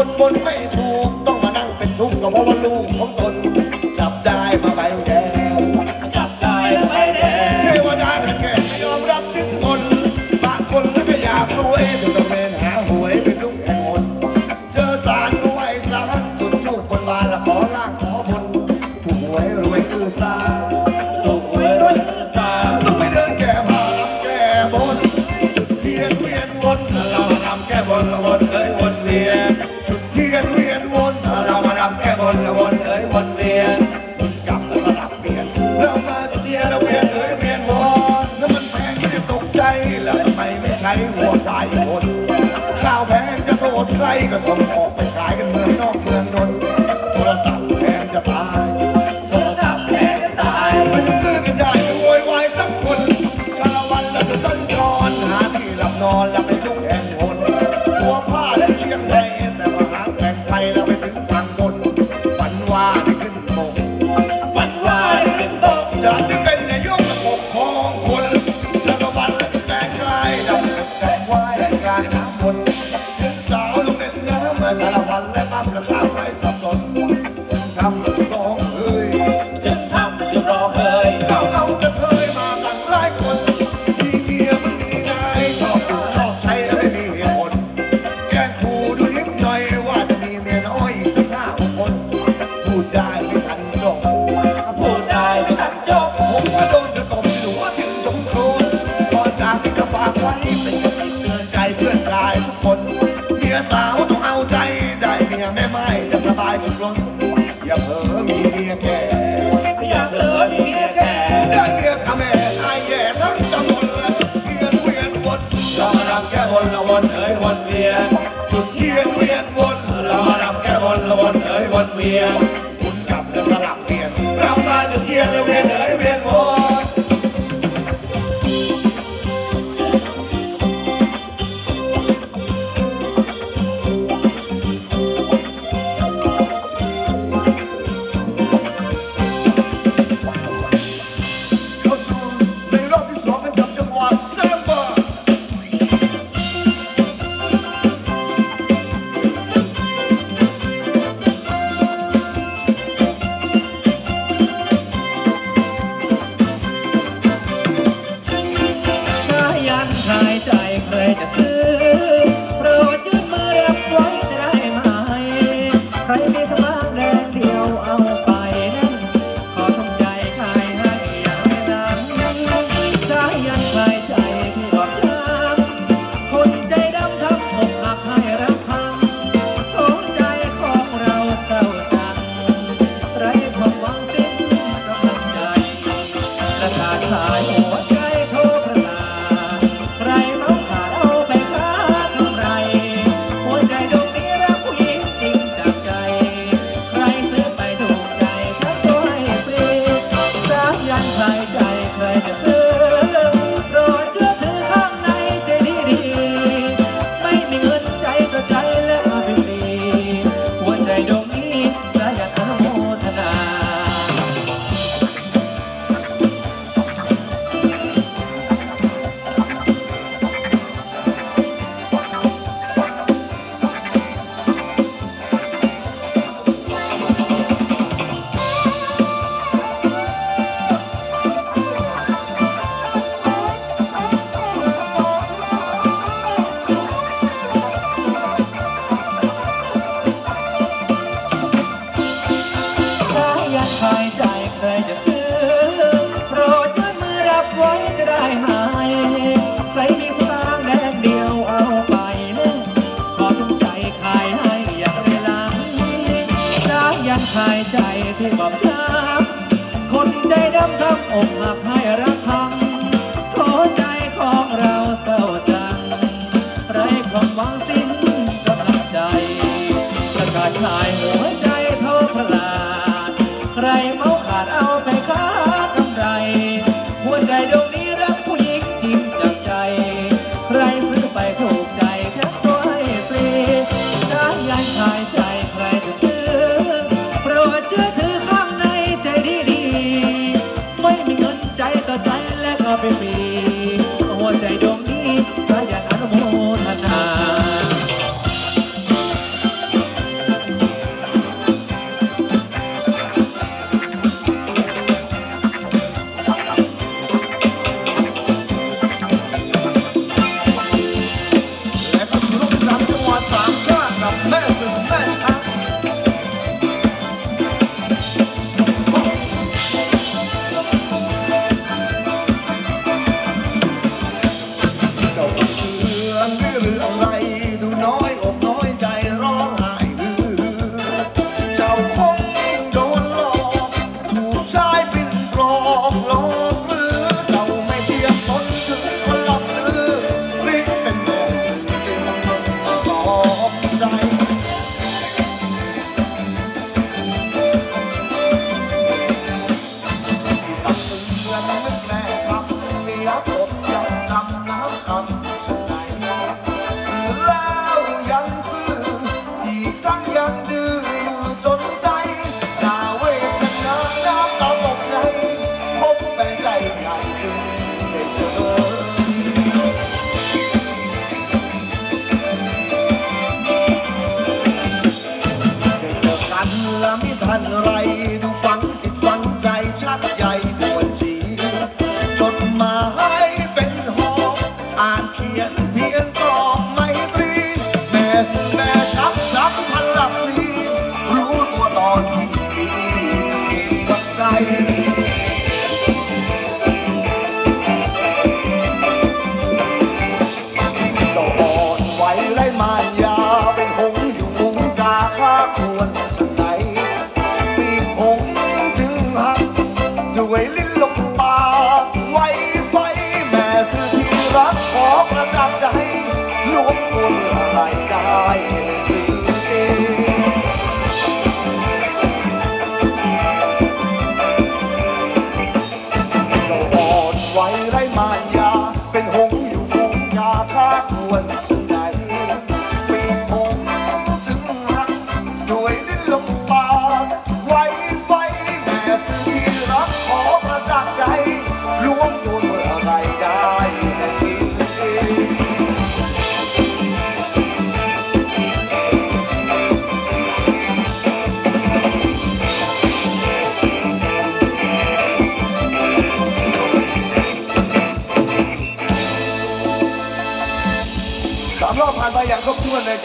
คนบนไม่ถูก ต้องมานั่งเป็นทุกข์ก็เพราะว่าลูกของตนจับได้มาไป คนข้าวแพงจะโสดใครก็สมงออกไปขายกันเลย ยสาวต้องเอาใจได้เมียแม่ไม่จะสบายสุดล้นอย่าเพิ่มเมียแก่อย่าเพิ่มเมียแก่ได้เมียทำแม่ไอ้แย่ทั้งตำบนเวียนเวียนวนเรามาดำแก้บนละวนเอ้ยวนเวียนจุดเทียนเวียนวนเรามาดำแก้บนละวนเอ้ยวนเวียน ใจที่บอบช้ำคนใจดำทำอกหักให้รัก ไม่มีหัวใจดวง I'm a. sair do ಮನೆಗೆ